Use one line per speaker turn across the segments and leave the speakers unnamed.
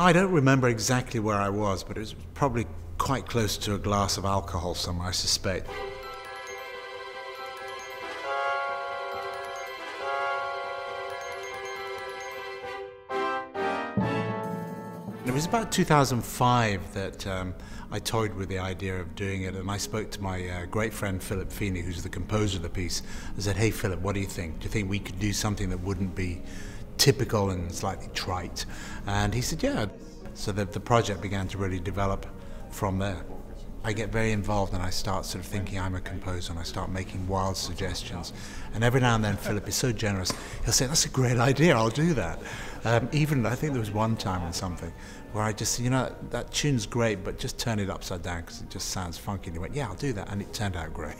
I don't remember exactly where I was, but it was probably quite close to a glass of alcohol somewhere, I suspect. It was about 2005 that um, I toyed with the idea of doing it, and I spoke to my uh, great friend Philip Feeney, who's the composer of the piece. I said, "Hey, Philip, what do you think? Do you think we could do something that wouldn't be typical and slightly trite?" And he said, "Yeah." So the, the project began to really develop from there. I get very involved and I start sort of thinking I'm a composer and I start making wild suggestions. And every now and then Philip is so generous, he'll say, That's a great idea, I'll do that. Um, even, I think there was one time in something where I just, you know, that tune's great, but just turn it upside down because it just sounds funky. And he went, Yeah, I'll do that. And it turned out great.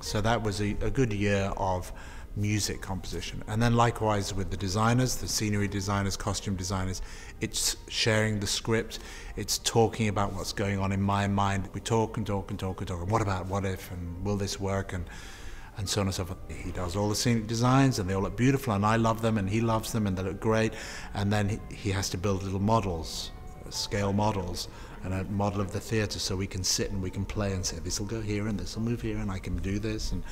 So that was a, a good year of music composition. And then likewise with the designers, the scenery designers, costume designers, it's sharing the script, it's talking about what's going on in my mind. We talk and talk and talk and talk. And what about what if and will this work and and so on and so forth. He does all the scenic designs and they all look beautiful and I love them and he loves them and they look great. And then he, he has to build little models, scale models and a model of the theatre so we can sit and we can play and say this will go here and this will move here and I can do this. And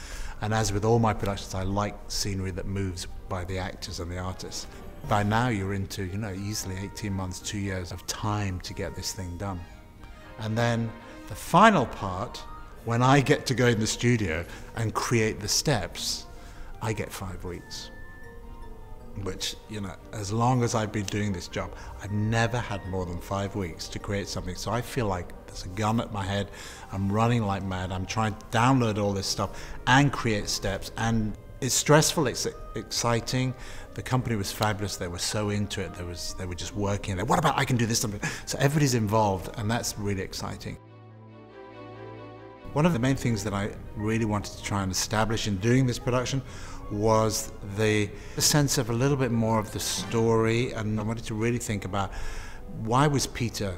and as with all my productions I like scenery that moves by the actors and the artists. By now you're into you know easily 18 months 2 years of time to get this thing done. And then the final part when I get to go in the studio and create the steps I get 5 weeks which, you know, as long as I've been doing this job, I've never had more than five weeks to create something. So I feel like there's a gun at my head. I'm running like mad. I'm trying to download all this stuff and create steps. And it's stressful, it's exciting. The company was fabulous. They were so into it. There was, they were just working. What about I can do this? Something. So everybody's involved, and that's really exciting. One of the main things that I really wanted to try and establish in doing this production was the sense of a little bit more of the story, and I wanted to really think about why was Peter,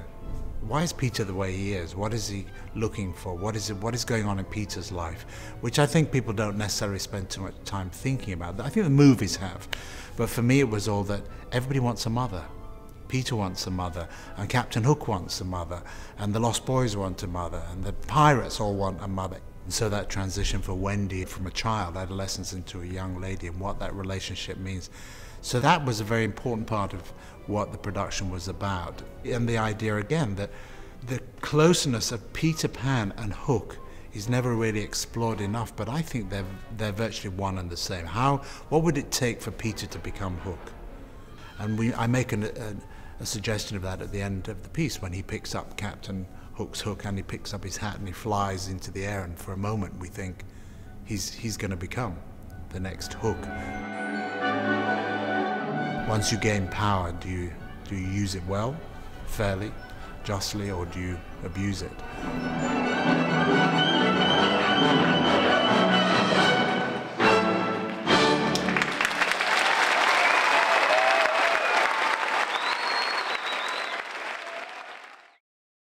why is Peter the way he is? What is he looking for? What is it? What is going on in Peter's life? Which I think people don't necessarily spend too much time thinking about. I think the movies have, but for me it was all that everybody wants a mother. Peter wants a mother, and Captain Hook wants a mother, and the Lost Boys want a mother, and the pirates all want a mother. And so that transition for Wendy from a child, adolescence, into a young lady, and what that relationship means. So that was a very important part of what the production was about. And the idea again that the closeness of Peter Pan and Hook is never really explored enough, but I think they're, they're virtually one and the same. How, what would it take for Peter to become Hook? And we, I make an, a, a suggestion of that at the end of the piece when he picks up Captain Hook's hook and he picks up his hat and he flies into the air and for a moment we think he's, he's going to become the next Hook. Once you gain power, do you, do you use it well, fairly, justly, or do you abuse it?